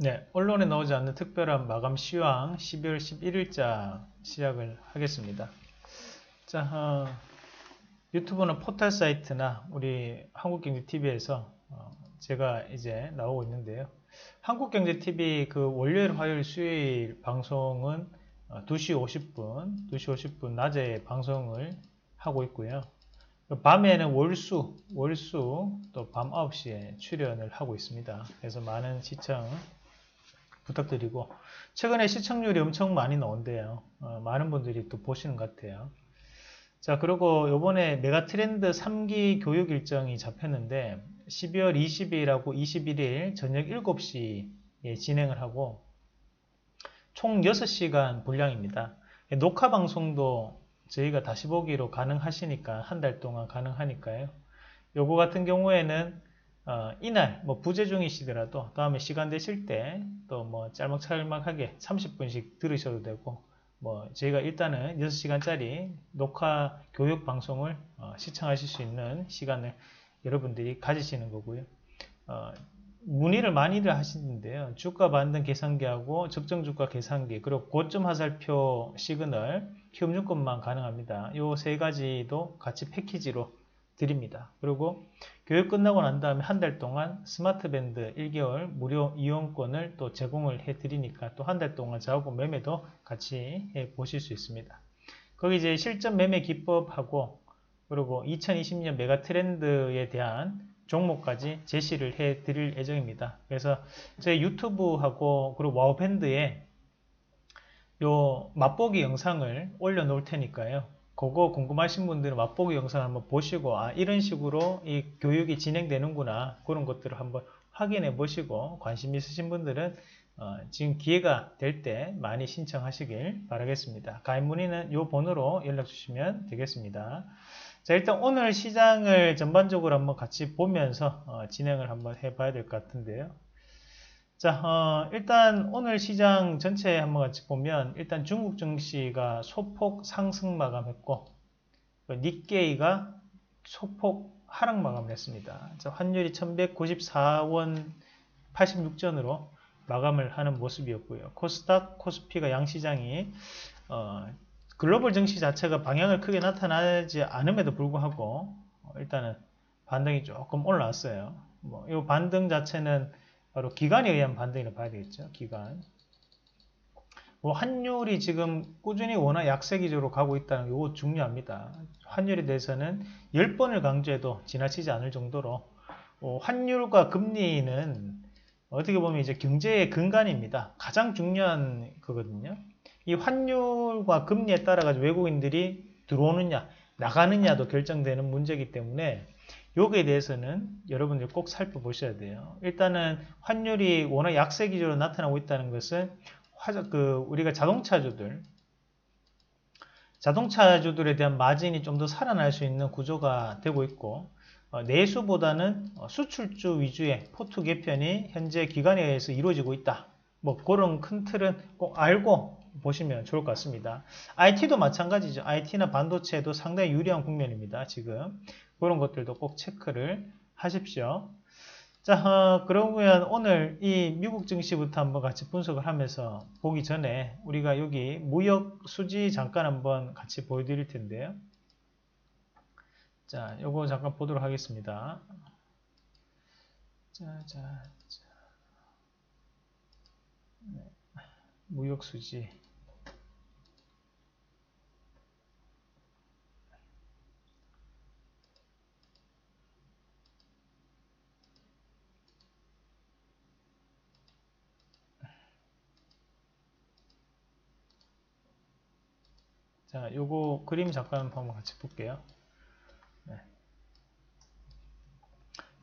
네, 언론에 나오지 않는 특별한 마감 시황 12월 11일자 시작을 하겠습니다. 자, 어, 유튜브는 포털 사이트나 우리 한국경제TV에서 어, 제가 이제 나오고 있는데요. 한국경제TV 그 월요일, 화요일, 수요일 방송은 어, 2시 50분, 2시 50분 낮에 방송을 하고 있고요. 밤에는 월수, 월수 또 밤 9시에 출연을 하고 있습니다. 그래서 많은 시청 부탁드리고 최근에 시청률이 엄청 많이 나온대요. 어, 많은 분들이 또 보시는 것 같아요. 자 그리고 요번에 메가트렌드 3기 교육 일정이 잡혔는데 12월 20일하고 21일 저녁 7시에 진행을 하고 총 6시간 분량입니다. 녹화 방송도 저희가 다시 보기로 가능하시니까 한 달 동안 가능하니까요. 요거 같은 경우에는 어, 이날 뭐 부재 중이시더라도 다음에 시간 되실 때 또 뭐 짤막짤막하게 30분씩 들으셔도 되고 뭐 저희가 일단은 6시간짜리 녹화 교육 방송을 어, 시청하실 수 있는 시간을 여러분들이 가지시는 거고요. 어, 문의를 많이들 하시는데요. 주가 반등 계산기하고 적정 주가 계산기 그리고 고점 화살표 시그널 키움증권만 가능합니다. 이 세 가지도 같이 패키지로 드립니다. 그리고 교육 끝나고 난 다음에 한 달 동안 스마트 밴드 1개월 무료 이용권을 또 제공을 해 드리니까 또 한 달 동안 저하고 매매도 같이 해 보실 수 있습니다. 거기 이제 실전 매매 기법하고 그리고 2020년 메가 트렌드에 대한 종목까지 제시를 해 드릴 예정입니다. 그래서 제 유튜브하고 그리고 와우밴드에 요 맛보기 영상을 올려 놓을 테니까요. 그거 궁금하신 분들은 맛보기 영상 한번 보시고 아 이런 식으로 이 교육이 진행되는구나 그런 것들을 한번 확인해 보시고 관심 있으신 분들은 어, 지금 기회가 될 때 많이 신청하시길 바라겠습니다. 가입 문의는 이 번호로 연락 주시면 되겠습니다. 자 일단 오늘 시장을 전반적으로 한번 같이 보면서 어, 진행을 한번 해봐야 될 것 같은데요. 자, 어, 일단 오늘 시장 전체 한번 같이 보면 일단 중국 증시가 소폭 상승 마감했고 닉게이가 소폭 하락 마감을 했습니다. 자, 환율이 1194원 86전으로 마감을 하는 모습이었고요. 코스닥, 코스피가 양시장이 어, 글로벌 증시 자체가 방향을 크게 나타나지 않음에도 불구하고 어, 일단은 반등이 조금 올라왔어요. 뭐, 이 반등 자체는 바로 기간에 의한 반등이라고 봐야 되겠죠. 기간. 뭐 환율이 지금 꾸준히 워낙 약세 기조로 가고 있다는 거 중요합니다. 환율에 대해서는 10번을 강조해도 지나치지 않을 정도로 어, 환율과 금리는 어떻게 보면 이제 경제의 근간입니다. 가장 중요한 거거든요. 이 환율과 금리에 따라 가지고 외국인들이 들어오느냐 나가느냐도 결정되는 문제이기 때문에 여기에 대해서는 여러분들 꼭 살펴보셔야 돼요. 일단은 환율이 워낙 약세 기조로 나타나고 있다는 것은 그 우리가 자동차주들 자동차주들에 대한 마진이 좀 더 살아날 수 있는 구조가 되고 있고 어, 내수보다는 어, 수출주 위주의 포트 개편이 현재 기관에 의해서 이루어지고 있다. 뭐 그런 큰 틀은 꼭 알고 보시면 좋을 것 같습니다. IT도 마찬가지죠. IT나 반도체도 상당히 유리한 국면입니다. 지금 그런 것들도 꼭 체크를 하십시오. 자, 어, 그러면 오늘 이 미국 증시부터 한번 같이 분석을 하면서 보기 전에 우리가 여기 무역 수지 잠깐 한번 같이 보여드릴 텐데요. 자, 요거 잠깐 보도록 하겠습니다. 자, 자, 자. 네. 무역 수지. 자, 요거 그림 잠깐 한번 같이 볼게요. 네.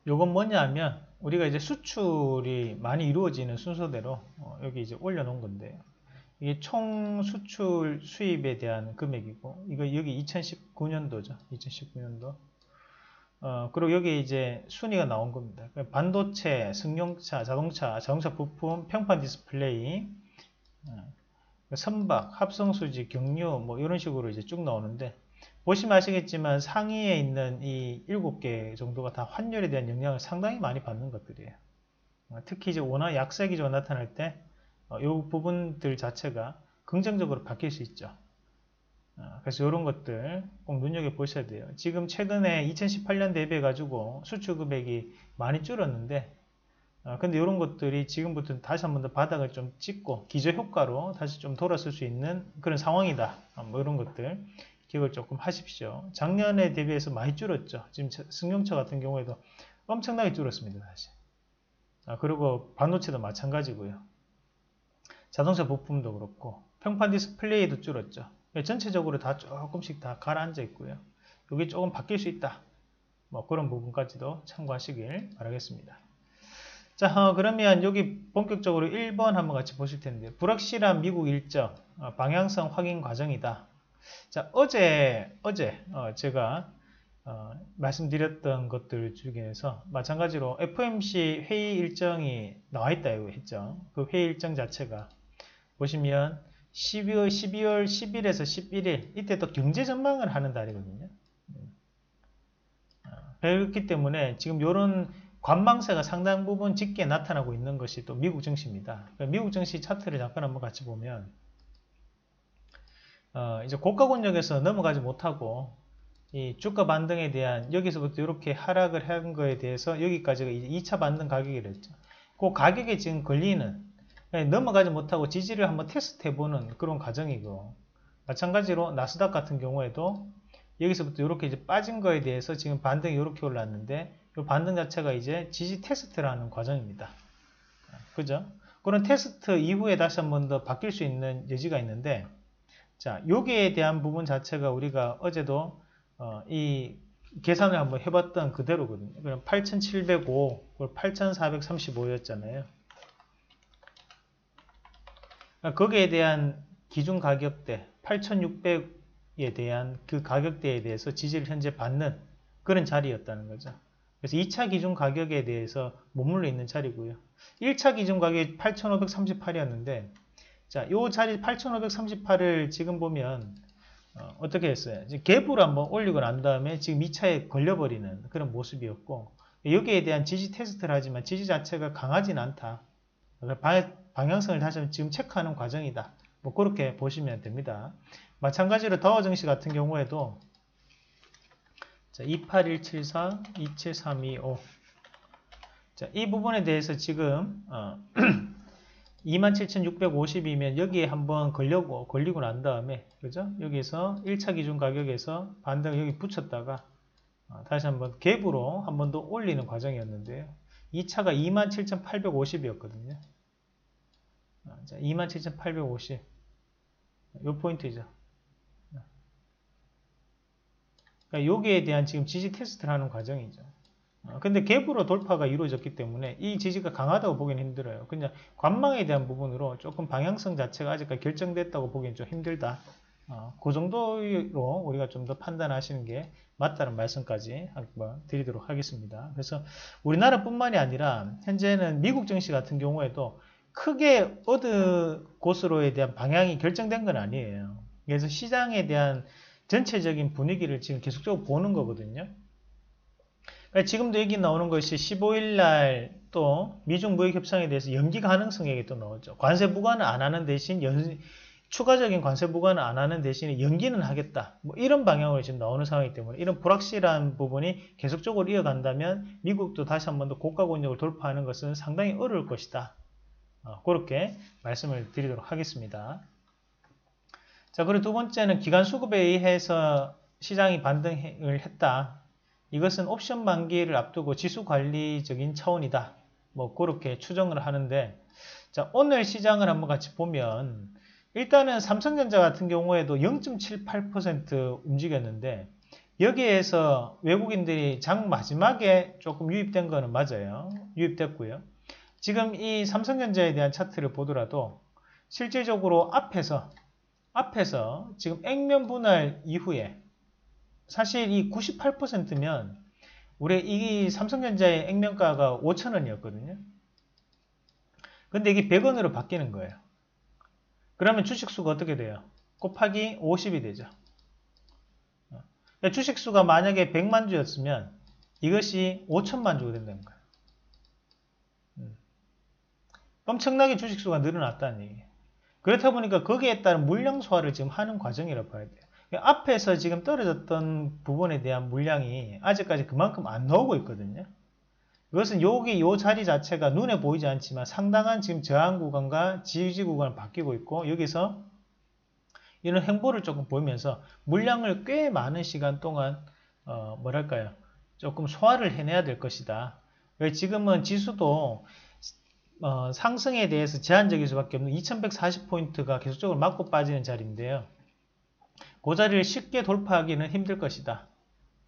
요건 뭐냐면 우리가 이제 수출이 많이 이루어지는 순서대로 어, 여기 이제 올려놓은 건데요. 이게 총 수출 수입에 대한 금액이고 이거 여기 2019년도죠. 2019년도. 어, 그리고 여기 이제 순위가 나온 겁니다. 반도체, 승용차, 자동차, 자동차 부품, 평판 디스플레이, 어, 선박, 합성수지, 경유 뭐 이런 식으로 이제 쭉 나오는데 보시면 아시겠지만 상위에 있는 이 7개 정도가 다 환율에 대한 영향을 상당히 많이 받는 것들이에요. 어, 특히 이제 원화 약세 기조가 나타날 때, 어, 이 부분들 자체가 긍정적으로 바뀔 수 있죠. 어, 그래서 이런 것들 꼭 눈여겨보셔야 돼요. 지금 최근에 2018년 대비해 가지고 수출 금액이 많이 줄었는데 어, 근데 이런 것들이 지금부터 다시 한 번 더 바닥을 좀 찍고 기저 효과로 다시 좀 돌아설 수 있는 그런 상황이다. 어, 뭐 이런 것들 기억을 조금 하십시오. 작년에 대비해서 많이 줄었죠. 지금 승용차 같은 경우에도 엄청나게 줄었습니다. 다시. 아, 그리고 반도체도 마찬가지고요. 자동차 부품도 그렇고 평판 디스플레이도 줄었죠. 예, 전체적으로 다 조금씩 다 가라앉아 있고요. 여기 조금 바뀔 수 있다. 뭐 그런 부분까지도 참고하시길 바라겠습니다. 자, 어, 그러면 여기 본격적으로 1번 한번 같이 보실 텐데 불확실한 미국 일정 어, 방향성 확인 과정이다. 자, 어제 어제 어, 제가 어, 말씀드렸던 것들 중에서 마찬가지로 FOMC 회의 일정이 나와 있다 이거 했죠. 그 회의 일정 자체가 보시면 12월, 12월 10일에서 11일 이때 또 경제 전망을 하는 달이거든요. 아, 그렇기 때문에 지금 이런 관망세가 상당 부분 짙게 나타나고 있는 것이 또 미국 증시입니다. 그러니까 미국 증시 차트를 잠깐 한번 같이 보면 어, 이제 고가 권역에서 넘어가지 못하고 이 주가 반등에 대한 여기서부터 이렇게 하락을 한 거에 대해서 여기까지가 이제 2차 반등 가격이랬죠. 그 가격에 지금 걸리는 예, 넘어가지 못하고 지지를 한번 테스트 해보는 그런 과정이고 마찬가지로 나스닥 같은 경우에도 여기서부터 이렇게 이제 빠진 거에 대해서 지금 반등이 이렇게 올랐는데 이 반등 자체가 이제 지지 테스트라는 과정입니다. 그죠? 그런 테스트 이후에 다시 한 번 더 바뀔 수 있는 여지가 있는데 자, 여기에 대한 부분 자체가 우리가 어제도 어, 이 계산을 한번 해봤던 그대로거든요. 그럼 8,705, 8,435였잖아요. 그러니까 거기에 대한 기준 가격대 8,600에 대한 그 가격대에 대해서 지지를 현재 받는 그런 자리였다는 거죠. 그래서 2차 기준 가격에 대해서 머물러 있는 자리고요. 1차 기준 가격이 8,538이었는데 자, 요 자리 8,538을 지금 보면 어, 떻게 했어요? 갭으로 한번 올리고 난 다음에 지금 2차에 걸려버리는 그런 모습이었고 여기에 대한 지지 테스트를 하지만 지지 자체가 강하진 않다. 방향성을 다시 한번 지금 체크하는 과정이다. 뭐 그렇게 보시면 됩니다. 마찬가지로 더워 증시 같은 경우에도 자, 28174, 27325 자, 이 부분에 대해서 지금 어, 27,650이면 여기에 한번 걸려고 걸리고 난 다음에 그죠? 여기서 1차 기준 가격에서 반등을 여기 붙였다가 어, 다시 한번 갭으로 한 번 더 올리는 과정이었는데요. 2차가 27,850이었거든요. 어, 자, 27,850. 요 포인트죠. 그러니까 여기에 대한 지금 지지 테스트를 하는 과정이죠. 어, 근데 갭으로 돌파가 이루어졌기 때문에 이 지지가 강하다고 보기는 힘들어요. 그냥 관망에 대한 부분으로 조금 방향성 자체가 아직까지 결정됐다고 보기는 좀 힘들다. 어, 그 정도로 우리가 좀 더 판단하시는 게 맞다는 말씀까지 한번 드리도록 하겠습니다. 그래서 우리나라뿐만이 아니라 현재는 미국 증시 같은 경우에도 크게 어느 곳으로에 대한 방향이 결정된 건 아니에요. 그래서 시장에 대한 전체적인 분위기를 지금 계속적으로 보는 거거든요. 그러니까 지금도 얘기 나오는 것이 15일 날 또 미중 무역 협상에 대해서 연기 가능성 얘기 또 나오죠. 관세 부과는 안 하는 대신 연, 추가적인 관세 부과는 안 하는 대신에 연기는 하겠다. 뭐 이런 방향으로 지금 나오는 상황이기 때문에 이런 불확실한 부분이 계속적으로 이어간다면 미국도 다시 한 번 더 고가 권역을 돌파하는 것은 상당히 어려울 것이다. 어, 그렇게 말씀을 드리도록 하겠습니다. 자, 그리고 두 번째는 기간 수급에 의해서 시장이 반등을 했다. 이것은 옵션 만기를 앞두고 지수 관리적인 차원이다. 뭐 그렇게 추정을 하는데 자, 오늘 시장을 한번 같이 보면 일단은 삼성전자 같은 경우에도 0.78% 움직였는데 여기에서 외국인들이 장 마지막에 조금 유입된 거는 맞아요. 유입됐고요. 지금 이 삼성전자에 대한 차트를 보더라도 실질적으로 앞에서 앞에서 지금 액면 분할 이후에 사실 이 98%면 우리 이 삼성전자의 액면가가 5천원이었거든요. 근데 이게 100원으로 바뀌는 거예요. 그러면 주식수가 어떻게 돼요? 곱하기 50이 되죠. 그러니까 주식수가 만약에 100만 주였으면 이것이 5천만 주가 된다는 거예요. 음. 엄청나게 주식수가 늘어났다는 얘기예요. 그렇다 보니까 거기에 따른 물량 소화를 지금 하는 과정이라고 봐야 돼요. 앞에서 지금 떨어졌던 부분에 대한 물량이 아직까지 그만큼 안 나오고 있거든요. 이것은 여기 요 자리 자체가 눈에 보이지 않지만 상당한 지금 저항 구간과 지지 구간을 바뀌고 있고 여기서 이런 행보를 조금 보이면서 물량을 꽤 많은 시간 동안 어 뭐랄까요 조금 소화를 해내야 될 것이다. 왜 지금은 지수도 어 상승에 대해서 제한적일 수밖에 없는 2140포인트가 계속적으로 맞고 빠지는 자리인데요. 그 자리를 쉽게 돌파하기는 힘들 것이다.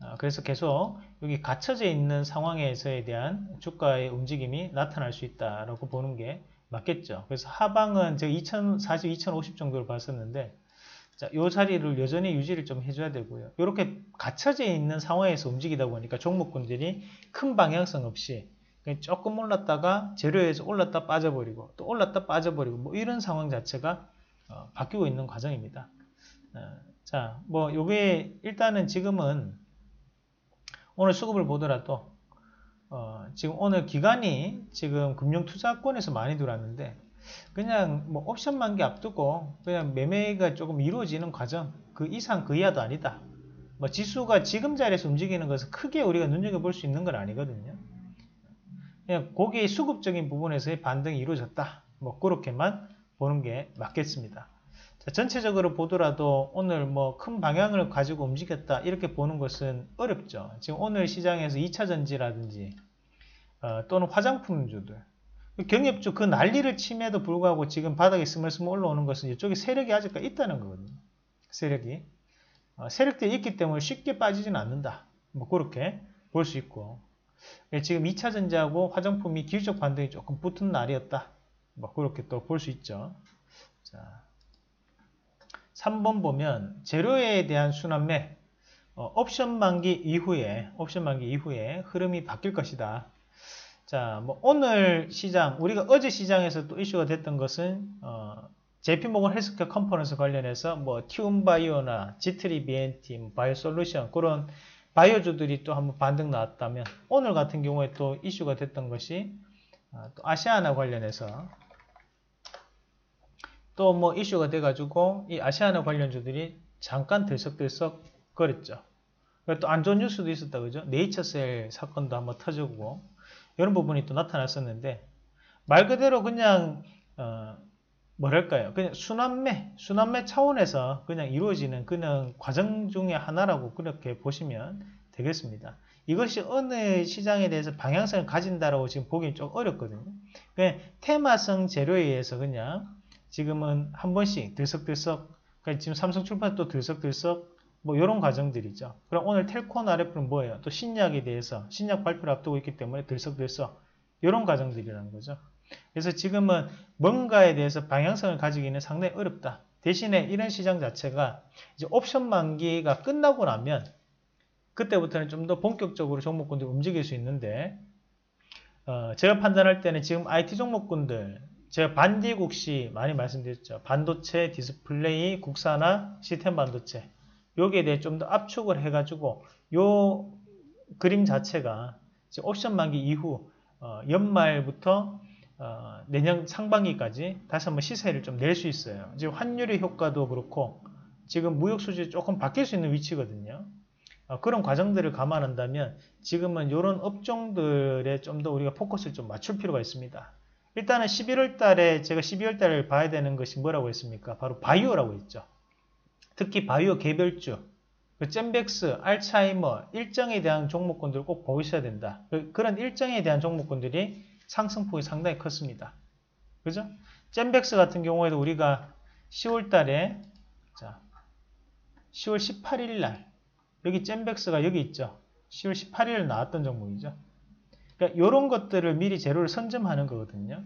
어, 그래서 계속 여기 갇혀져 있는 상황에서에 대한 주가의 움직임이 나타날 수 있다라고 보는 게 맞겠죠. 그래서 하방은 제가 2040, 2050 정도로 봤었는데 자, 요 자리를 여전히 유지를 좀 해줘야 되고요. 이렇게 갇혀져 있는 상황에서 움직이다 보니까 종목군들이 큰 방향성 없이 조금 올랐다가 제로에서 올랐다 빠져버리고 또 올랐다 빠져버리고 뭐 이런 상황 자체가 어, 바뀌고 있는 과정입니다. 어, 자, 뭐 요게 일단은 지금은 오늘 수급을 보더라도 어, 지금 오늘 기간이 지금 금융투자권에서 많이 들어왔는데 그냥 뭐 옵션 만기 앞두고 그냥 매매가 조금 이루어지는 과정 그 이상 그 이하도 아니다. 뭐 지수가 지금 자리에서 움직이는 것은 크게 우리가 눈여겨볼 수 있는 건 아니거든요. 그냥 고기 수급적인 부분에서의 반등이 이루어졌다. 뭐 그렇게만 보는 게 맞겠습니다. 자, 전체적으로 보더라도 오늘 뭐 큰 방향을 가지고 움직였다 이렇게 보는 것은 어렵죠. 지금 오늘 시장에서 2차 전지라든지 어, 또는 화장품주들 경협주 그 난리를 침에도 불구하고 지금 바닥에 스물스물 올라오는 것은 이쪽에 세력이 아직까지 있다는 거거든요. 세력이 어, 세력들이 있기 때문에 쉽게 빠지지는 않는다. 뭐 그렇게 볼 수 있고 예, 지금 2차 전지하고 화장품이 기술적 반등이 조금 붙은 날이었다. 뭐 그렇게 또 볼 수 있죠. 자. 3번 보면 재료에 대한 순환매 어, 옵션 만기 이후에 옵션 만기 이후에 흐름이 바뀔 것이다. 자, 뭐 오늘 시장 우리가 어제 시장에서 또 이슈가 됐던 것은 어, JP모건 헬스케어 컨퍼런스 관련해서 뭐 티움바이오나 지트리 BNT, 뭐 바이오솔루션 그런 바이오주들이 또 한번 반등 나왔다면 오늘 같은 경우에 또 이슈가 됐던 것이 어, 또 아시아나 관련해서 또 뭐 이슈가 돼가지고 이 아시아나 관련주들이 잠깐 들썩들썩 거렸죠. 또 안 좋은 뉴스도 있었다 그죠? 네이처셀 사건도 한번 터지고 이런 부분이 또 나타났었는데 말 그대로 그냥 어 뭐랄까요? 그냥 순환매, 순환매 차원에서 그냥 이루어지는 그냥 과정 중의 하나라고 그렇게 보시면 되겠습니다. 이것이 어느 시장에 대해서 방향성을 가진다라고 지금 보기는 좀 어렵거든요. 그냥 테마성 재료에 의해서 그냥 지금은 한 번씩 들썩들썩 그러니까 지금 삼성 출판 또 들썩들썩 뭐 이런 과정들이죠. 그럼 오늘 텔콘 RF는 뭐예요? 또 신약에 대해서 신약 발표를 앞두고 있기 때문에 들썩들썩 이런 과정들이라는 거죠. 그래서 지금은 뭔가에 대해서 방향성을 가지기는 상당히 어렵다. 대신에 이런 시장 자체가 이제 옵션 만기가 끝나고 나면 그때부터는 좀 더 본격적으로 종목군들이 움직일 수 있는데 어, 제가 판단할 때는 지금 IT 종목군들 제가 반디국시 많이 말씀드렸죠. 반도체, 디스플레이, 국산화, 시스템 반도체. 여기에 대해 좀 더 압축을 해가지고 요 그림 자체가 옵션 만기 이후 어, 연말부터 어, 내년 상반기까지 다시 한번 시세를 좀 낼 수 있어요. 지금 환율의 효과도 그렇고 지금 무역 수지 조금 바뀔 수 있는 위치거든요. 어, 그런 과정들을 감안한다면 지금은 이런 업종들에 좀 더 우리가 포커스를 좀 맞출 필요가 있습니다. 일단은 11월 달에 제가 12월 달을 봐야 되는 것이 뭐라고 했습니까? 바로 바이오라고 했죠. 특히 바이오 개별주, 그 잼백스, 알츠하이머 일정에 대한 종목군들 꼭 보셔야 된다. 그, 그런 일정에 대한 종목군들이 상승폭이 상당히 컸습니다. 그죠? 잼백스 같은 경우에도 우리가 10월 달에 자 10월 18일 날 여기 잼백스가 여기 있죠. 10월 18일 나왔던 종목이죠. 그러니까 이런 것들을 미리 재료를 선점하는 거거든요.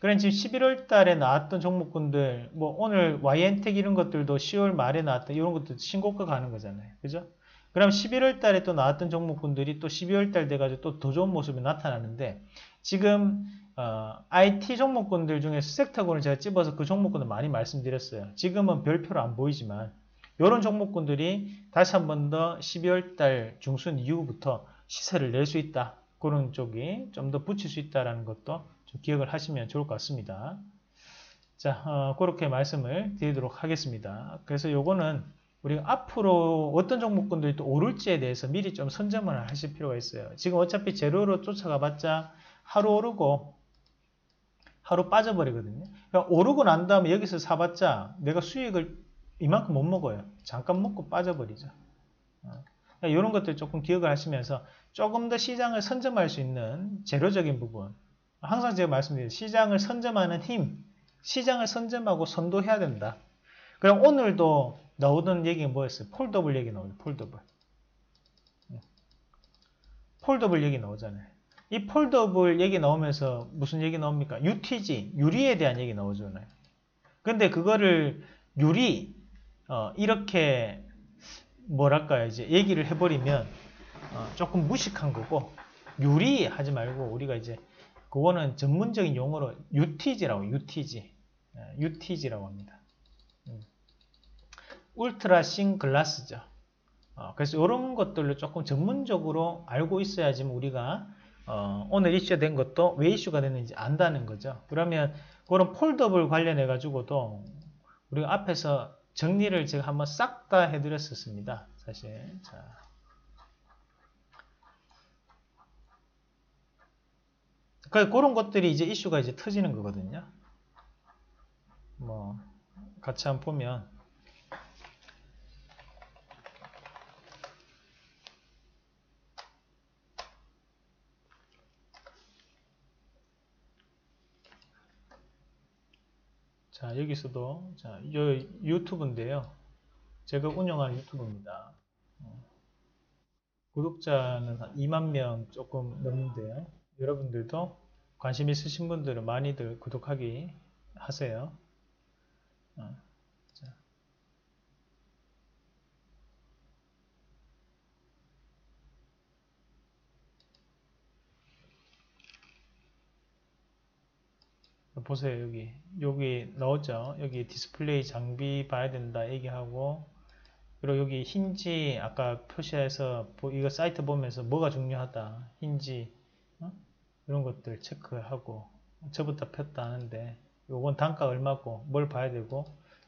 그럼 지금 11월 달에 나왔던 종목군들, 뭐 오늘 YN텍 이런 것들도 10월 말에 나왔던 이런 것도 신고가 가는 거잖아요. 그죠? 그럼 11월 달에 또 나왔던 종목군들이 또 12월 달 돼가지고 또 더 좋은 모습이 나타나는데 지금 어, IT 종목군들 중에서 섹터군을 제가 집어서 그 종목군을 많이 말씀드렸어요. 지금은 별표로 안 보이지만 이런 종목군들이 다시 한 번 더 12월 달 중순 이후부터 시세를 낼 수 있다. 그런 쪽이 좀 더 붙일 수 있다는 것도 좀 기억을 하시면 좋을 것 같습니다. 자, 어, 그렇게 말씀을 드리도록 하겠습니다. 그래서 요거는 우리가 앞으로 어떤 종목군들이 또 오를지에 대해서 미리 좀 선점을 하실 필요가 있어요. 지금 어차피 제로로 쫓아가 봤자 하루 오르고 하루 빠져버리거든요. 그러니까 오르고 난 다음에 여기서 사봤자 내가 수익을 이만큼 못 먹어요. 잠깐 먹고 빠져버리죠. 어. 그러니까 이런 것들 조금 기억을 하시면서 조금 더 시장을 선점할 수 있는 재료적인 부분. 항상 제가 말씀드린 시장을 선점하는 힘, 시장을 선점하고 선도해야 된다. 그럼 오늘도 나오던 얘기가 뭐였어요? 폴더블 얘기 나오죠. 폴더블. 폴더블 얘기 나오잖아요. 이 폴더블 얘기 나오면서 무슨 얘기 나옵니까? UTG, 유리에 대한 얘기 나오잖아요. 근데 그거를 유리, 어, 이렇게 뭐랄까요, 이제 얘기를 해버리면 어, 조금 무식한 거고 유리 하지 말고 우리가 이제 그거는 전문적인 용어로 UTG라고 UTG, UTG라고 합니다. 음. ultra thin glass죠. 어, 그래서 이런 것들을 조금 전문적으로 알고 있어야지 우리가 어, 오늘 이슈가 된 것도 왜 이슈가 됐는지 안다는 거죠. 그러면 그런 폴더블 관련해 가지고도 우리가 앞에서 정리를 제가 한번 싹 다 해드렸었습니다. 사실 자. 그 그런 것들이 이제 이슈가 이제 터지는 거거든요. 뭐 같이 한번 보면 자, 여기서도, 자, 요 유튜브인데요. 제가 운영하는 유튜브입니다. 어, 구독자는 한 2만 명 조금 넘는데요. 여러분들도 관심 있으신 분들은 많이들 구독하기 하세요. 어. 보세요. 여기 여기 넣었죠? 여기 디스플레이 장비 봐야 된다 얘기하고 그리고 여기 힌지 아까 표시해서 이거 사이트 보면서 뭐가 중요하다. 힌지 어? 이런 것들 체크하고 접었다 폈다 하는데 요건 단가 얼마고 뭘 봐야 되고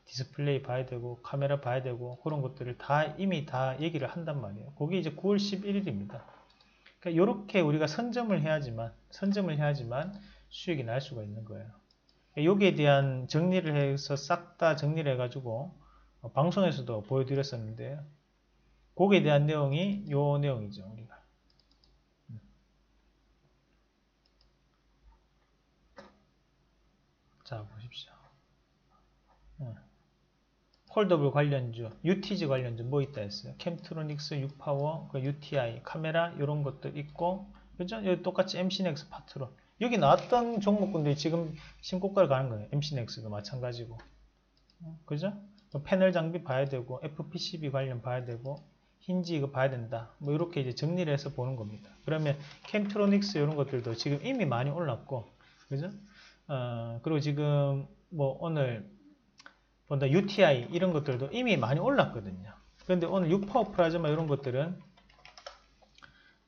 디스플레이 봐야 되고 카메라 봐야 되고 그런 것들을 다 이미 다 얘기를 한단 말이에요. 그게 이제 9월 11일입니다. 그러니까 이렇게 우리가 선점을 해야지만 선점을 해야지만 수익이 날 수가 있는 거예요 여기에 대한 정리를 해서 싹 다 정리를 해가지고 어, 방송에서도 보여드렸었는데요. 거기에 대한 내용이 요 내용이죠. 우리가. 음. 자 보십시오. 음. 폴더블 관련주, UTG 관련주 뭐 있다 했어요. 켐트로닉스, 뉴파워, UTI, 카메라 이런 것들 있고 그죠? 여기 똑같이 MC넥스 파트론 여기 나왔던 종목군들이 지금 신고가를 가는 거예요. MC넥스도 마찬가지고. 그죠? 뭐 패널 장비 봐야 되고, FPCB 관련 봐야 되고, 힌지 이거 봐야 된다. 뭐 이렇게 이제 정리를 해서 보는 겁니다. 그러면 캠트로닉스 이런 것들도 지금 이미 많이 올랐고, 그죠? 어, 그리고 지금 뭐 오늘 본다 UTI 이런 것들도 이미 많이 올랐거든요. 그런데 오늘 유파워 프라즈마 이런 것들은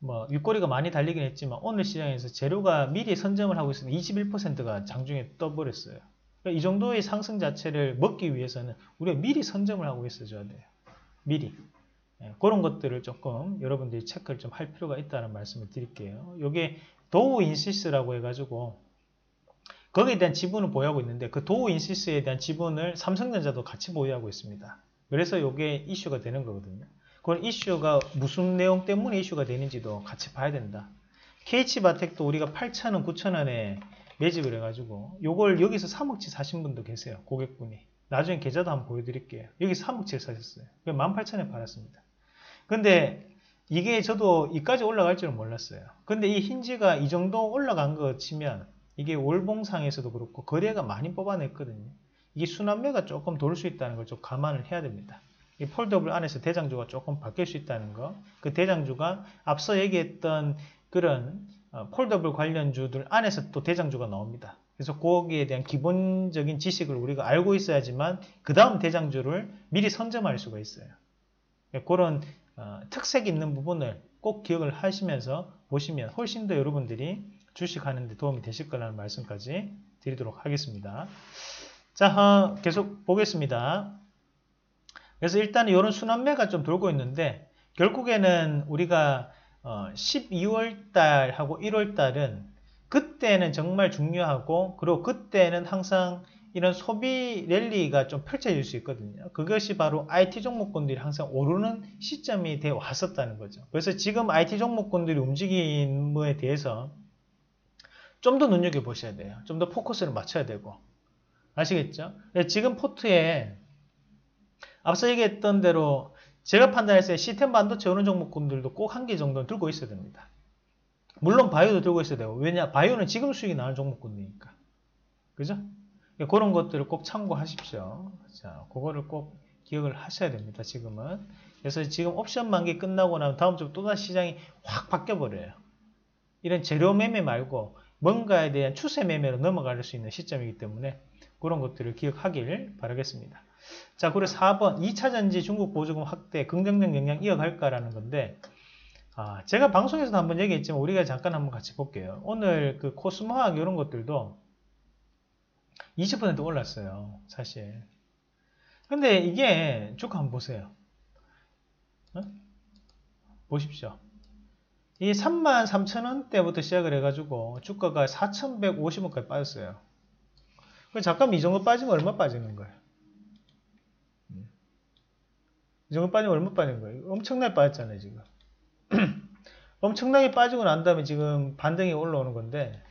뭐 윗꼬리가 많이 달리긴 했지만 오늘 시장에서 재료가 미리 선점을 하고 있으면 21%가 장중에 떠버렸어요. 그러니까 이 정도의 상승 자체를 먹기 위해서는 우리가 미리 선점을 하고 있어줘야 돼요. 미리. 예, 그런 것들을 조금 여러분들이 체크를 좀 할 필요가 있다는 말씀을 드릴게요. 이게 도우 인시스라고 해가지고 거기에 대한 지분을 보유하고 있는데 그 도우 인시스에 대한 지분을 삼성전자도 같이 보유하고 있습니다. 그래서 이게 이슈가 되는 거거든요. 그건 이슈가 무슨 내용 때문에 이슈가 되는지도 같이 봐야 된다. KH바텍도 우리가 8,000원, 9,000원에 매집을 해가지고 요걸 여기서 3억치 사신 분도 계세요. 고객분이. 나중에 계좌도 한번 보여드릴게요. 여기 3억치를 사셨어요. 18,000원에 팔았습니다. 근데 이게 저도 이까지 올라갈 줄은 몰랐어요. 근데 이 힌지가 이 정도 올라간 거 치면 이게 월봉상에서도 그렇고 거래가 많이 뽑아냈거든요. 이게 순환매가 조금 돌 수 있다는 걸 좀 감안을 해야 됩니다. 이 폴더블 안에서 대장주가 조금 바뀔 수 있다는 거. 그 대장주가 앞서 얘기했던 그런 어, 폴더블 관련주들 안에서 또 대장주가 나옵니다. 그래서 거기에 대한 기본적인 지식을 우리가 알고 있어야지만 그 다음 대장주를 미리 선점할 수가 있어요. 그런 어, 특색 있는 부분을 꼭 기억을 하시면서 보시면 훨씬 더 여러분들이 주식하는 데 도움이 되실 거라는 말씀까지 드리도록 하겠습니다. 자, 어, 계속 보겠습니다. 그래서 일단 이런 순환매가 좀 돌고 있는데 결국에는 우리가 어, 12월 달하고 1월 달은 그때는 정말 중요하고 그리고 그때는 항상 이런 소비 랠리가 좀 펼쳐질 수 있거든요. 그것이 바로 IT 종목군들이 항상 오르는 시점이 되어 왔었다는 거죠. 그래서 지금 IT 종목군들이 움직임에 대해서 좀 더 눈여겨보셔야 돼요. 좀 더 포커스를 맞춰야 되고. 아시겠죠? 네, 지금 포트에 앞서 얘기했던 대로 제가 판단했을 때 시스템 반도체 오는 종목군들도 꼭 한 개 정도는 들고 있어야 됩니다. 물론 바이오도 들고 있어야 되고 왜냐 바이오는 지금 수익이 나는 종목군이니까 그죠? 그런 것들을 꼭 참고하십시오. 자, 그거를 꼭 기억을 하셔야 됩니다. 지금은. 그래서 지금 옵션 만기 끝나고 나면 다음 주 또다시 시장이 확 바뀌어 버려요. 이런 재료 매매 말고 뭔가에 대한 추세 매매로 넘어갈 수 있는 시점이기 때문에 그런 것들을 기억하길 바라겠습니다. 자, 그리고 4번 2차 전지 중국 보조금 확대 긍정적 영향 이어갈까라는 건데 아, 제가 방송에서도 한번 얘기했지만 우리가 잠깐 한번 같이 볼게요. 오늘 그 코스모학 이런 것들도 20% 올랐어요. 사실. 근데 이게 쭉 한번 보세요. 어? 보십시오. 이 33,000원대부터 시작을 해가지고 주가가 4,150원까지 빠졌어요. 잠깐 이 정도 빠지면 얼마 빠지는 거예요? 음. 이 정도 빠지면 얼마 빠지는 거예요? 엄청나게 빠졌잖아요, 지금. 엄청나게 빠지고 난 다음에 지금 반등이 올라오는 건데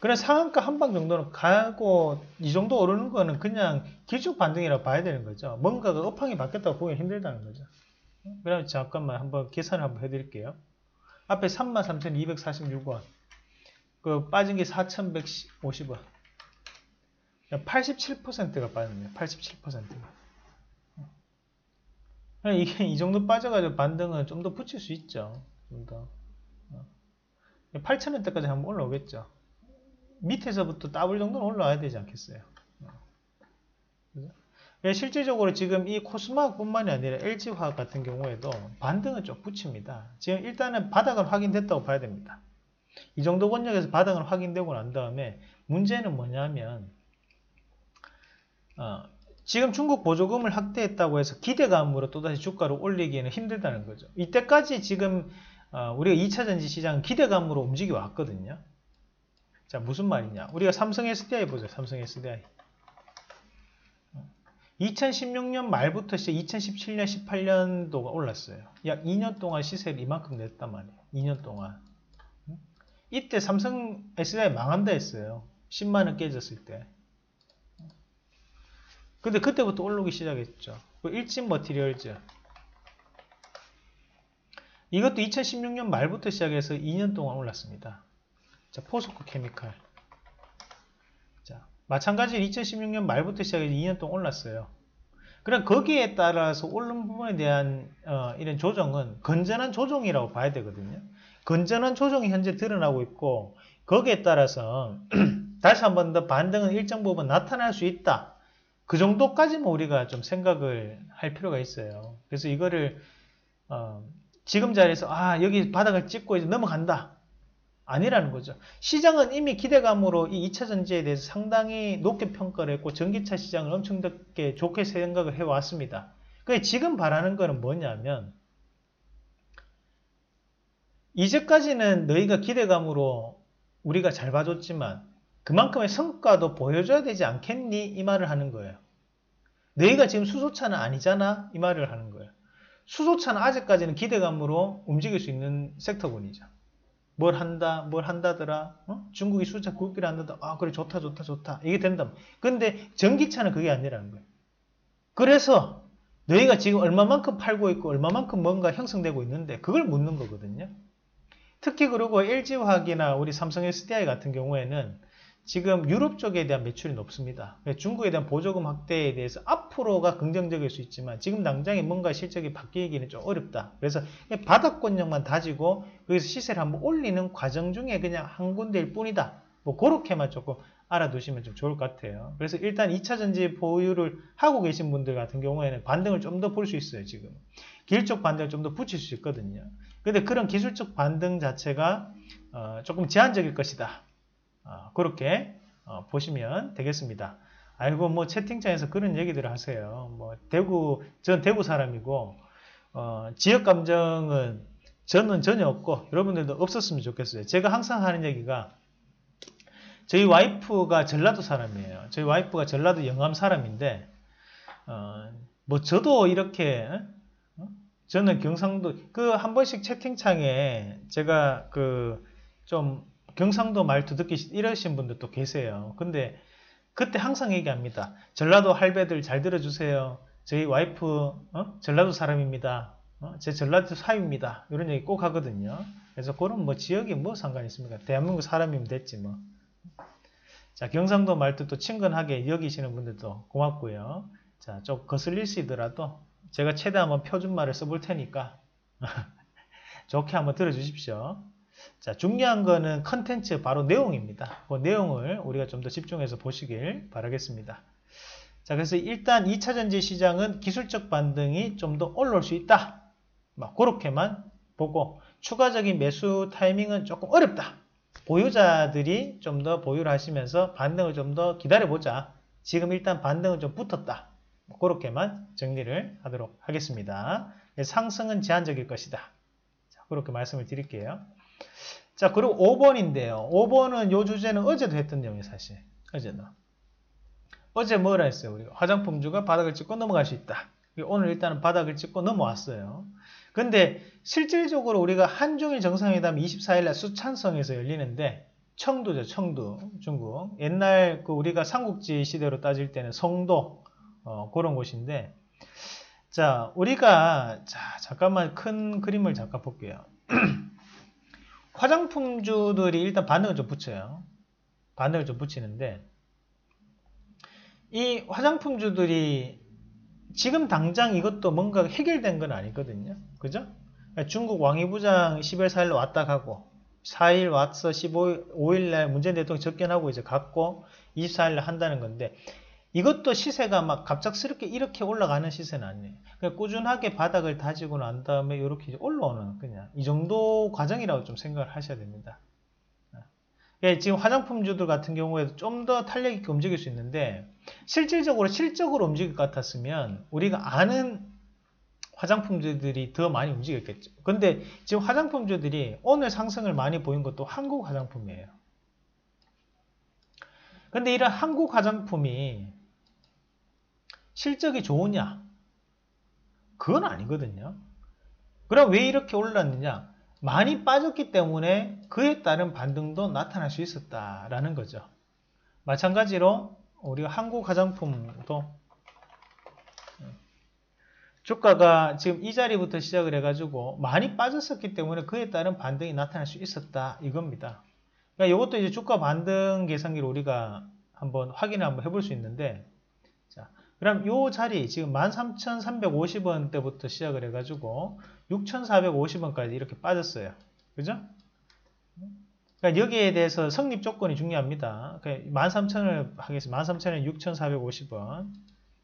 그냥 상한가 한 방 정도는 가고 이 정도 오르는 거는 그냥 기축 반등이라고 봐야 되는 거죠. 뭔가가 업황이 바뀌었다고 보기 힘들다는 거죠. 그럼 잠깐만 한번 계산을 한번 해드릴게요. 앞에 33,246원 그 빠진 게 4,150원 87%가 빠졌네요. 87%가 이게 이 정도 빠져가지고 반등은 좀 더 붙일 수 있죠. 좀 더. 8,000원대까지 한번 올라오겠죠. 밑에서부터 더블 정도는 올라와야 되지 않겠어요. 예, 실질적으로 지금 이 코스모학뿐만이 아니라 LG화학 같은 경우에도 반등은 좀 붙입니다. 지금 일단은 바닥은 확인됐다고 봐야 됩니다. 이 정도 권역에서 바닥은 확인되고 난 다음에 문제는 뭐냐면 어, 지금 중국 보조금을 확대했다고 해서 기대감으로 또다시 주가를 올리기에는 힘들다는 거죠. 이때까지 지금 어, 우리가 2차 전지 시장은 기대감으로 움직여 왔거든요. 자, 무슨 말이냐? 우리가 삼성 SDI 보죠. 삼성 SDI. 2016년 말부터 시작 2017년, 18년도가 올랐어요. 약 2년 동안 시세를 이만큼 냈단 말이에요. 2년 동안. 이때 삼성 SDI 망한다 했어요. 10만원 깨졌을 때. 근데 그때부터 올라오기 시작했죠. 그 일진 머티리얼즈. 이것도 2016년 말부터 시작해서 2년 동안 올랐습니다. 자, 포스코 케미칼. 자, 마찬가지로 2016년 말부터 시작해서 2년 동안 올랐어요. 그럼 거기에 따라서 오른 부분에 대한 어, 이런 조정은 건전한 조정이라고 봐야 되거든요. 건전한 조정이 현재 드러나고 있고 거기에 따라서 다시 한 번 더 반등은 일정 부분 나타날 수 있다. 그 정도까지만 우리가 좀 생각을 할 필요가 있어요. 그래서 이거를 어, 지금 자리에서 아 여기 바닥을 찍고 이제 넘어간다. 아니라는 거죠. 시장은 이미 기대감으로 이 2차 전지에 대해서 상당히 높게 평가를 했고 전기차 시장을 엄청 좋게, 좋게 생각을 해왔습니다. 그 지금 바라는 거는 뭐냐면 이제까지는 너희가 기대감으로 우리가 잘 봐줬지만 그만큼의 성과도 보여줘야 되지 않겠니? 이 말을 하는 거예요. 너희가 지금 수소차는 아니잖아? 이 말을 하는 거예요. 수소차는 아직까지는 기대감으로 움직일 수 있는 섹터군이죠. 뭘 한다, 뭘 한다더라, 어? 중국이 숫자 굵기를 한다, 아, 그래, 좋다, 좋다, 좋다. 이게 된다. 근데 전기차는 그게 아니라는 거예요. 그래서 너희가 지금 얼마만큼 팔고 있고, 얼마만큼 뭔가 형성되고 있는데, 그걸 묻는 거거든요. 특히 그리고 LG화학이나 우리 삼성 SDI 같은 경우에는 지금 유럽 쪽에 대한 매출이 높습니다. 중국에 대한 보조금 확대에 대해서 앞으로가 긍정적일 수 있지만 지금 당장에 뭔가 실적이 바뀌기는 좀 어렵다. 그래서 바닥권역만 다지고 여기서 시세를 한번 올리는 과정 중에 그냥 한 군데일 뿐이다. 뭐 그렇게만 조금 알아두시면 좀 좋을 것 같아요. 그래서 일단 2차전지 보유를 하고 계신 분들 같은 경우에는 반등을 좀 더 볼 수 있어요. 지금 기술적 반등을 좀 더 붙일 수 있거든요. 근데 그런 기술적 반등 자체가 어, 조금 제한적일 것이다. 어, 그렇게 어, 보시면 되겠습니다. 아이고 뭐 채팅창에서 그런 얘기들을 하세요. 뭐 대구 전 대구 사람이고 어, 지역 감정은 저는 전혀 없고 여러분들도 없었으면 좋겠어요. 제가 항상 하는 얘기가 저희 와이프가 전라도 사람이에요. 저희 와이프가 전라도 영암 사람인데 어, 뭐 저도 이렇게 어? 저는 경상도 그 한 번씩 채팅창에 제가 그 좀 경상도 말투 듣기 이러신 분들도 계세요. 근데 그때 항상 얘기합니다. 전라도 할배들 잘 들어주세요. 저희 와이프 어? 전라도 사람입니다. 어? 제 전라도 사입니다. 이런 얘기 꼭 하거든요. 그래서 그런 뭐 지역이 뭐 상관 있습니까? 대한민국 사람이면 됐지 뭐. 자 경상도 말투 또 친근하게 여기시는 분들도 고맙고요. 자좀 거슬리시더라도 제가 최대한 한번 표준말을 써볼 테니까 좋게 한번 들어주십시오. 자, 중요한 거는 컨텐츠 바로 내용입니다. 그 내용을 우리가 좀 더 집중해서 보시길 바라겠습니다. 자, 그래서 일단 2차 전지 시장은 기술적 반등이 좀 더 올라올 수 있다. 막 그렇게만 보고 추가적인 매수 타이밍은 조금 어렵다. 보유자들이 좀 더 보유를 하시면서 반등을 좀 더 기다려보자. 지금 일단 반등은 좀 붙었다. 그렇게만 정리를 하도록 하겠습니다. 상승은 제한적일 것이다. 자, 그렇게 말씀을 드릴게요. 자, 그리고 5번인데요. 5번은 요 주제는 어제도 했던 내용이에요, 사실. 어제도. 어제 뭐라 했어요? 우리가 화장품주가 바닥을 찍고 넘어갈 수 있다. 오늘 일단은 바닥을 찍고 넘어왔어요. 근데 실질적으로 우리가 한중일 정상회담 24일날 수찬성에서 열리는데 청두죠, 청두, 중국. 옛날 그 우리가 삼국지 시대로 따질 때는 성도 어, 그런 곳인데 자, 우리가 자, 잠깐만 큰 그림을 잠깐 볼게요. 화장품주들이 일단 반응을 좀 붙여요. 반응을 좀 붙이는데 이 화장품주들이 지금 당장 이것도 뭔가 해결된 건 아니거든요. 그죠? 그러니까 중국 왕위부장 10일 4일로 왔다 가고 4일 왔어 15일 5일 날 문재인 대통령 접견하고 이제 갔고 24일 날 한다는 건데 이것도 시세가 막 갑작스럽게 이렇게 올라가는 시세는 아니에요. 그냥 꾸준하게 바닥을 다지고 난 다음에 이렇게 올라오는 그냥 이 정도 과정이라고 좀 생각을 하셔야 됩니다. 예, 지금 화장품주들 같은 경우에도 좀 더 탄력 있게 움직일 수 있는데 실질적으로 실적으로 움직일 것 같았으면 우리가 아는 화장품주들이 더 많이 움직였겠죠. 근데 지금 화장품주들이 오늘 상승을 많이 보인 것도 한국 화장품이에요. 근데 이런 한국 화장품이 실적이 좋으냐? 그건 아니거든요. 그럼 왜 이렇게 올랐느냐? 많이 빠졌기 때문에 그에 따른 반등도 나타날 수 있었다라는 거죠. 마찬가지로 우리가 한국 화장품도 주가가 지금 이 자리부터 시작을 해가지고 많이 빠졌었기 때문에 그에 따른 반등이 나타날 수 있었다 이겁니다. 그러니까 이것도 이제 주가 반등 계산기를 우리가 한번 확인을 한번 해볼 수 있는데 그럼 요 자리 지금 13,350원 때부터 시작을 해가지고 6,450원까지 이렇게 빠졌어요. 그죠? 그러니까 여기에 대해서 성립 조건이 중요합니다. 13,000을 그러니까 하겠습니다. 13,000은 6,450원.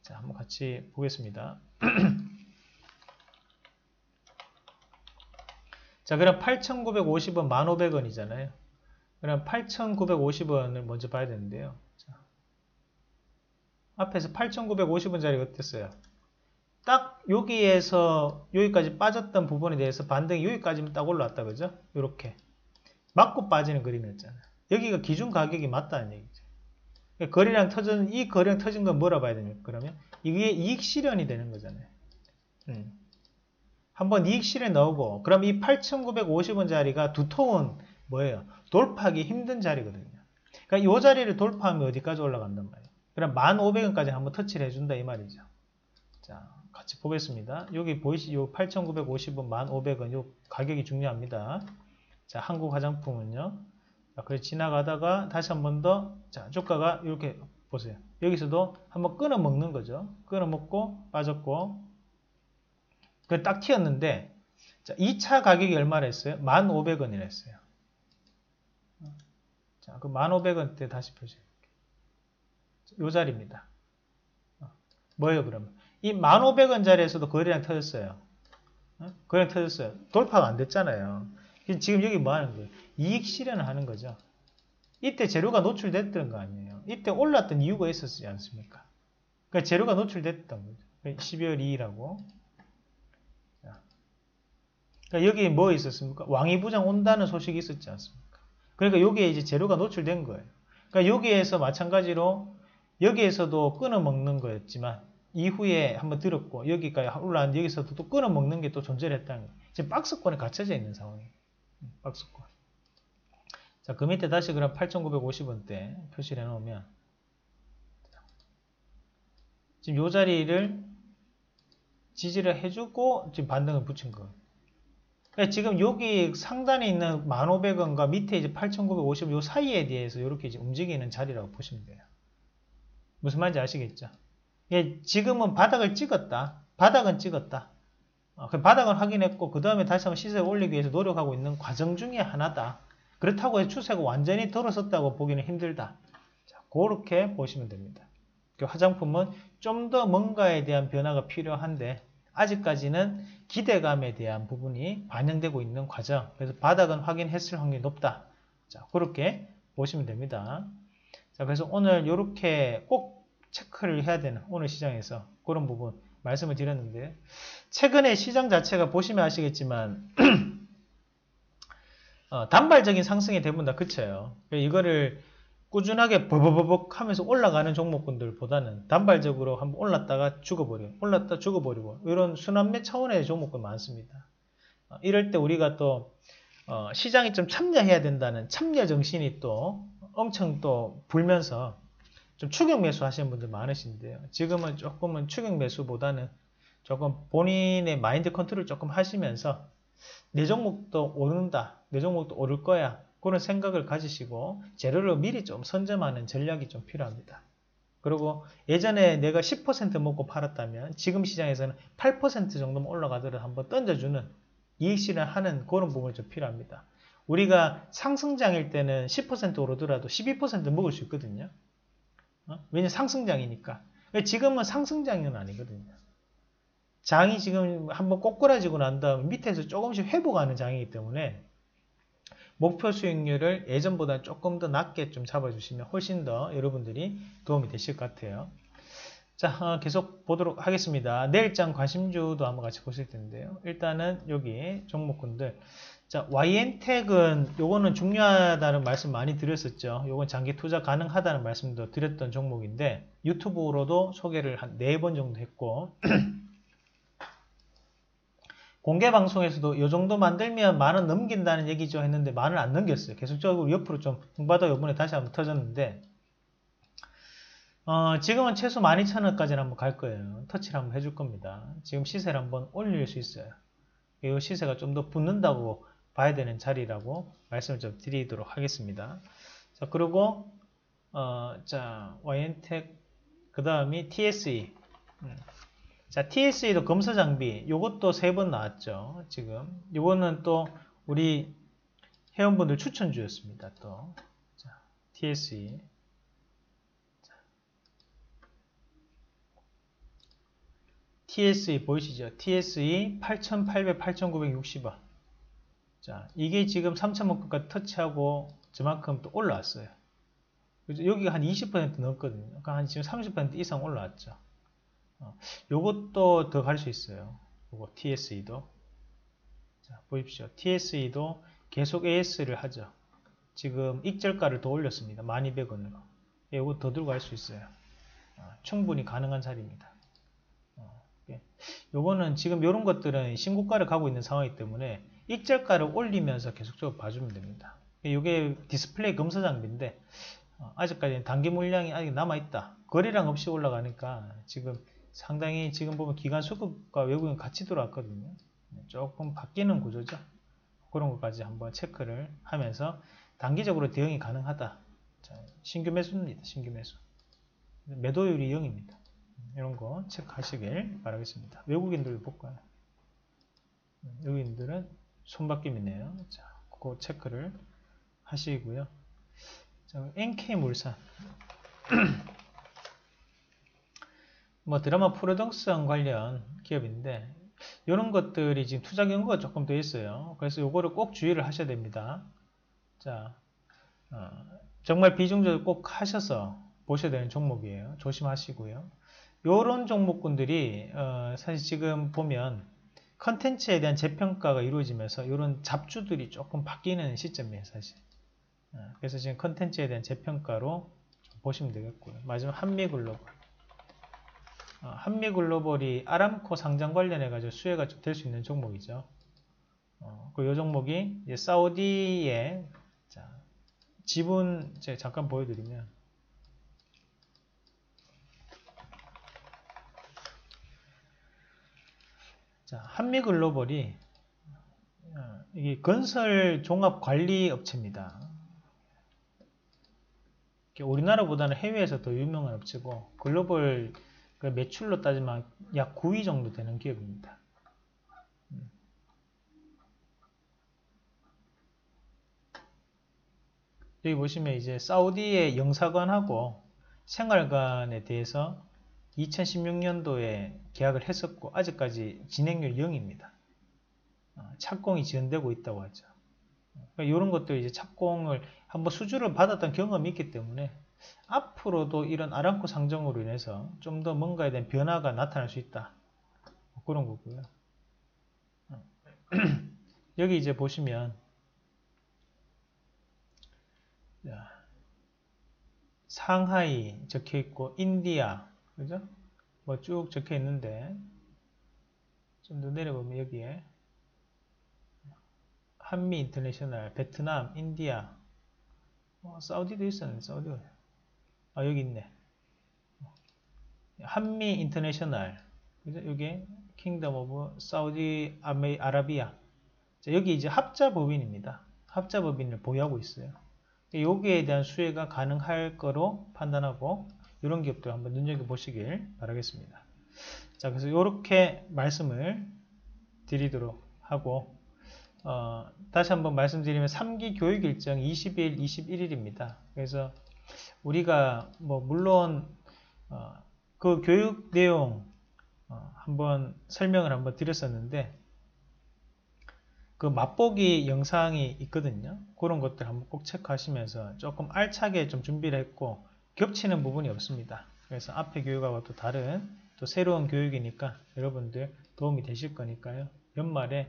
자, 한번 같이 보겠습니다. 자, 그럼 8,950원 1,500원이잖아요. 그럼 8,950원을 먼저 봐야 되는데요. 앞에서 8,950원짜리 어땠어요? 딱 여기에서 여기까지 빠졌던 부분에 대해서 반등이 여기까지만 딱 올라왔다 그죠? 이렇게 맞고 빠지는 그림이었잖아요. 여기가 기준 가격이 맞다는 얘기죠. 그러니까 거래량 터진 이 거래량 터진 건 뭐라 봐야 됩니까? 그러면 이게 이익 실현이 되는 거잖아요. 음. 한번 이익 실현 넣고 그럼 이 8,950원짜리가 두터운 뭐예요? 돌파하기 힘든 자리거든요. 그러니까 이 자리를 돌파하면 어디까지 올라간단 말이에요? 그럼 1,500원까지 한번 터치를 해준다 이 말이죠. 자, 같이 보겠습니다. 여기 보이시죠? 8,950원, 1,500원 요 가격이 중요합니다. 자, 한국 화장품은요. 자, 그래 지나가다가 다시 한 번 더, 자, 주가가 이렇게 보세요. 여기서도 한번 끊어 먹는 거죠. 끊어 먹고 빠졌고, 그 딱 튀었는데, 자, 2차 가격이 얼마나 했어요? 1,500원이라 했어요. 자, 그 1,500원 때 다시 표시 요요 자리입니다. 어, 뭐예요, 그러면? 이 1,500원짜리에서도 거래량 터졌어요. 어? 거래량 터졌어요. 돌파가 안 됐잖아요. 지금 여기 뭐 하는 거예요? 이익 실현을 하는 거죠. 이때 재료가 노출됐던 거 아니에요. 이때 올랐던 이유가 있었지 않습니까? 그러니까 재료가 노출됐던 거죠. 12월 2일하고. 그러니까 여기 뭐 있었습니까? 왕이 부장 온다는 소식이 있었지 않습니까? 그러니까 여기에 이제 재료가 노출된 거예요. 그러니까 여기에서 마찬가지로 여기에서도 끊어 먹는 거였지만 이후에 한번 들었고 여기까지 올라왔는데 여기서도 또 끊어 먹는 게 또 존재를 했다는 거예요. 지금 박스권에 갇혀져 있는 상황이에요. 음, 박스권. 자, 그 밑에 다시 그럼 8,950원대 표시를 해놓으면 지금 요 자리를 지지를 해주고 지금 반등을 붙인 거예요. 그러니까 지금 여기 상단에 있는 1,500원과 밑에 이제 8,950원 요 사이에 대해서 이렇게 움직이는 자리라고 보시면 돼요. 무슨 말인지 아시겠죠? 예, 지금은 바닥을 찍었다. 바닥은 찍었다. 어, 그 바닥을 확인했고 그 다음에 다시 한번 시세를 올리기 위해서 노력하고 있는 과정 중에 하나다. 그렇다고 해서 추세가 완전히 들어섰다고 보기는 힘들다. 자, 그렇게 보시면 됩니다. 그 화장품은 좀 더 뭔가에 대한 변화가 필요한데 아직까지는 기대감에 대한 부분이 반영되고 있는 과정. 그래서 바닥은 확인했을 확률이 높다. 자, 그렇게 보시면 됩니다. 자, 그래서 오늘 이렇게 꼭 체크를 해야 되는 오늘 시장에서 그런 부분 말씀을 드렸는데 최근에 시장 자체가 보시면 아시겠지만 어, 단발적인 상승에 대부분 다 그쳐요. 이거를 꾸준하게 버버버벅 하면서 올라가는 종목군들보다는 단발적으로 한번 올랐다가 죽어버리고 올랐다 죽어버리고 이런 순환매 차원의 종목군 많습니다. 어, 이럴 때 우리가 또 어, 시장에 좀 참여해야 된다는 참여 정신이 또 엄청 또 불면서 좀 추격 매수 하시는 분들 많으신데요. 지금은 조금은 추격 매수보다는 조금 본인의 마인드 컨트롤 조금 하시면서 내 종목도 오른다. 내 종목도 오를 거야. 그런 생각을 가지시고 재료를 미리 좀 선점하는 전략이 좀 필요합니다. 그리고 예전에 내가 10% 먹고 팔았다면 지금 시장에서는 8% 정도만 올라가더라도 한번 던져주는 이익 실현 하는 그런 부분이 좀 필요합니다. 우리가 상승장일 때는 10% 오르더라도 12% 먹을 수 있거든요. 어? 왜냐 상승장이니까. 지금은 상승장은 아니거든요. 장이 지금 한번 꼬꾸라지고 난 다음에 밑에서 조금씩 회복하는 장이기 때문에 목표 수익률을 예전보다 조금 더 낮게 좀 잡아주시면 훨씬 더 여러분들이 도움이 되실 것 같아요. 자, 어, 계속 보도록 하겠습니다. 내일장 관심주도 한번 같이 보실 텐데요. 일단은 여기 종목군들. 자, YN텍은 요거는 중요하다는 말씀 많이 드렸었죠. 요건 장기 투자 가능하다는 말씀도 드렸던 종목인데 유튜브로도 소개를 한 네 번 정도 했고 공개 방송에서도 이 정도 만들면 만 원 넘긴다는 얘기죠 했는데 만원 안 넘겼어요. 계속적으로 옆으로 좀 흥바다 요번에 다시 한번 터졌는데 어, 지금은 최소 12,000원까지는 한번 갈 거예요. 터치를 한번 해줄 겁니다. 지금 시세를 한번 올릴 수 있어요. 이 시세가 좀 더 붙는다고 봐야 되는 자리라고 말씀을 좀 드리도록 하겠습니다. 자, 그리고 어, 자, YN텍 그 다음이 TSE 음. 자, TSE도 검사 장비, 요것도 세 번 나왔죠. 지금. 요거는 또 우리 회원분들 추천주였습니다. 또. 자, TSE. 자. TSE 보이시죠? TSE 8,800, 8,960원. 자, 이게 지금 3,000원까지 터치하고 저만큼 또 올라왔어요. 여기가 한 20% 넘거든요. 그러니까 한 지금 30% 이상 올라왔죠. 어, 요것도 더 갈 수 있어요. 요거 TSE도. 자, 보십시오. TSE도 계속 AS를 하죠. 지금 익절가를 더 올렸습니다. 1200원으로. 예, 요거 더 들고 갈 수 있어요. 어, 충분히 가능한 자리입니다. 어, 예. 요거는 지금 이런 것들은 신고가를 가고 있는 상황이기 때문에 익절가를 올리면서 계속적으로 봐주면 됩니다. 이게 디스플레이 검사 장비인데 어, 아직까지는 단기 물량이 아직 남아있다. 거래량 없이 올라가니까 지금 상당히 지금 보면 기관 수급과 외국인 같이 들어왔거든요. 네, 조금 바뀌는 구조죠. 그런 것까지 한번 체크를 하면서 단기적으로 대응이 가능하다. 자, 신규 매수입니다. 신규 매수. 매도율이 0입니다. 이런 거 체크하시길 바라겠습니다. 외국인들 볼까요? 음, 외국인들은 손바뀜이네요. 자, 그거 체크를 하시고요. 자, NK물산. 뭐 드라마 프로덕션 관련 기업인데 이런 것들이 지금 투자 경고가 조금 더 있어요. 그래서 요거를 꼭 주의를 하셔야 됩니다. 자, 어, 정말 비중조절 꼭 하셔서 보셔야 되는 종목이에요. 조심하시고요. 요런 종목군들이 어, 사실 지금 보면 컨텐츠에 대한 재평가가 이루어지면서 이런 잡주들이 조금 바뀌는 시점이에요, 사실. 어, 그래서 지금 컨텐츠에 대한 재평가로 좀 보시면 되겠고요. 마지막 한미글로벌. 어, 한미글로벌이 아람코 상장 관련해 가지고 수혜가 좀 될 수 있는 종목이죠. 어, 그이 종목이 이제 사우디의 자, 지분 제가 잠깐 보여드리면 자, 한미글로벌이 어, 이게 건설 종합 관리 업체입니다. 우리나라보다는 해외에서 더 유명한 업체고 글로벌 그 매출로 따지면 약 9위 정도 되는 기업입니다. 음. 여기 보시면 이제 사우디의 영사관하고 생활관에 대해서 2016년도에 계약을 했었고 아직까지 진행률 0입니다. 어, 착공이 지연되고 있다고 하죠. 그러니까 이런 것들 이제 착공을 한번 수주를 받았던 경험이 있기 때문에 앞으로도 이런 아람코 상장으로 인해서 좀 더 뭔가에 대한 변화가 나타날 수 있다. 뭐 그런 거고요. 어. 여기 이제 보시면 상하이 적혀 있고 인디아 그죠? 뭐 쭉 적혀 있는데 좀 더 내려보면 여기에 한미 인터내셔널, 베트남, 인디아, 어, 사우디도 있었는데 사우디 아 여기 있네. 한미 인터내셔널, 그죠? 여기 Kingdom of Saudi Arabia. 자, 여기 이제 합자 법인입니다. 합자 법인을 보유하고 있어요. 여기에 대한 수혜가 가능할 거로 판단하고 이런 기업들 한번 눈여겨보시길 바라겠습니다. 자, 그래서 이렇게 말씀을 드리도록 하고 어, 다시 한번 말씀드리면 3기 교육 일정 20일, 21일입니다. 그래서 우리가 뭐 물론 어, 그 교육 내용 어, 한번 설명을 한번 드렸었는데 그 맛보기 영상이 있거든요. 그런 것들 한번 꼭 체크하시면서 조금 알차게 좀 준비를 했고 겹치는 부분이 없습니다. 그래서 앞에 교육하고 또 다른 또 새로운 교육이니까 여러분들 도움이 되실 거니까요. 연말에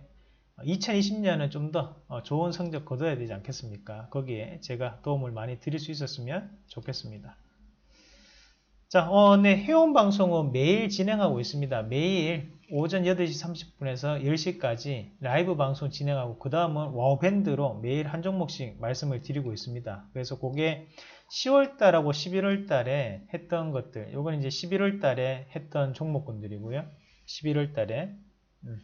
2020년은 좀 더 좋은 성적 거둬야 되지 않겠습니까? 거기에 제가 도움을 많이 드릴 수 있었으면 좋겠습니다. 자, 어, 네, 회원 방송은 매일 진행하고 있습니다. 매일 오전 8시 30분에서 10시까지 라이브 방송 진행하고 그 다음은 와우밴드로 매일 한 종목씩 말씀을 드리고 있습니다. 그래서 그게 10월달하고 11월달에 했던 것들, 요건 이제 11월달에 했던 종목군들이고요. 11월달에 음.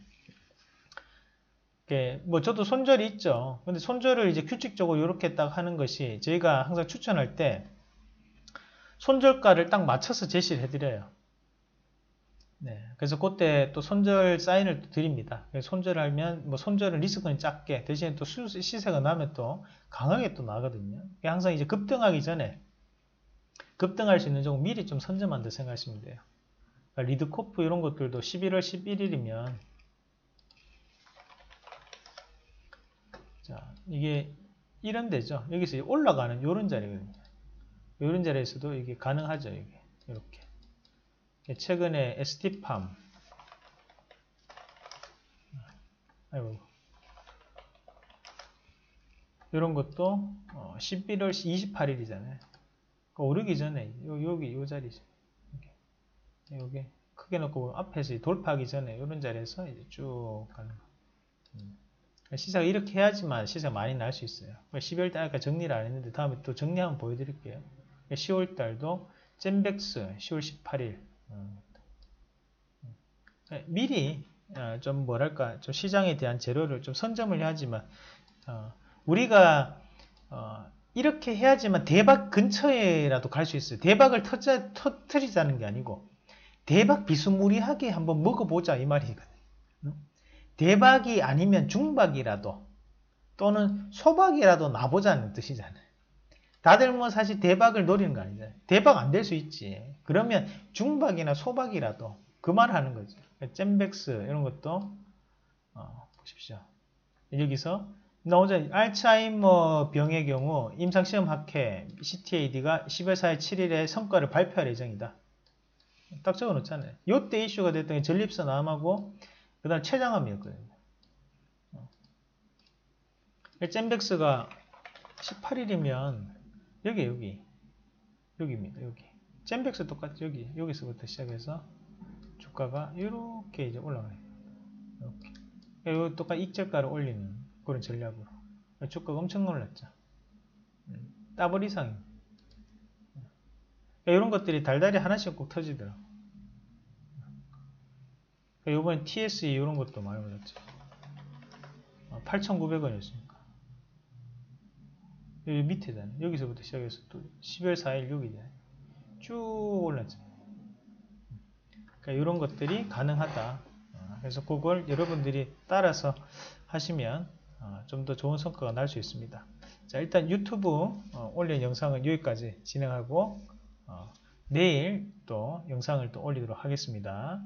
뭐 저도 손절이 있죠. 근데 손절을 이제 규칙적으로 이렇게 딱 하는 것이 저희가 항상 추천할 때 손절가를 딱 맞춰서 제시를 해드려요. 네, 그래서 그때 또 손절 사인을 또 드립니다. 손절하면 뭐 손절은 리스크는 작게 대신에 또 시세가 나면 또 강하게 또 나거든요. 항상 이제 급등하기 전에 급등할 수 있는 종목 미리 좀 선점한다 생각하시면 돼요. 그러니까 리드코프 이런 것들도 11월 11일이면 자 이게 이런 데죠. 여기서 올라가는 이런 자리거든요. 이런 자리에서도 이게 가능하죠. 이게 이렇게. 최근에 ST팜 아이고 이런 것도 11월 어, 28일이잖아요. 그 오르기 전에 여기 요 자리죠. 여기 크게 놓고 앞에서 돌파하기 전에 이런 자리에서 이제 쭉 가는 거. 음. 시세가 이렇게 해야지만 시세가 많이 날 수 있어요. 12월 달까 정리를 안 했는데 다음에 또 정리 한번 보여드릴게요. 10월 달도 잼백스 10월 18일 음. 네, 미리 어, 좀 뭐랄까 좀 시장에 대한 재료를 좀 선점을 해야지만 어, 우리가 어, 이렇게 해야지만 대박 근처에라도 갈 수 있어요. 대박을 터자, 터트리자는 게 아니고 대박 비스무리하게 한번 먹어보자 이 말이거든요. 대박이 아니면 중박이라도 또는 소박이라도 나보자는 뜻이잖아요. 다들 뭐 사실 대박을 노리는 거 아니잖아요. 대박 안 될 수 있지. 그러면 중박이나 소박이라도 그 말을 하는 거죠. 잼백스 이런 것도 어, 보십시오. 여기서 나오자 알츠하이머 병의 경우 임상시험 학회 CTAD가 10월 4일 7일에 성과를 발표할 예정이다. 딱 적어 놓잖아요. 요때 이슈가 됐던 게 전립선 암하고 그 다음 췌장암이었거든요. 어. 잼백스가 18일이면 여기 여기 여기입니다. 여기 잼백스 똑같죠. 여기 여기서부터 시작해서 주가가 이렇게 이제 올라가요. 이렇게 요 똑같이 익절가를 올리는 그런 전략으로 주가가 엄청 놀랐죠. 음, 더블 이상 이런 것들이 달달이 하나씩 꼭 터지더라고. 이번에 TSE 이런 것도 많이 올랐죠. 8,900원이었으니까. 여기 밑에잖아요. 여기서부터 시작해서 또 10월 4일 여기잖아요. 쭉 올랐죠. 그러니까 이런 것들이 가능하다. 어, 그래서 그걸 여러분들이 따라서 하시면 어, 좀더 좋은 성과가 날 수 있습니다. 자, 일단 유튜브 어, 올린 영상은 여기까지 진행하고 내일 또 영상을 또 올리도록 하겠습니다.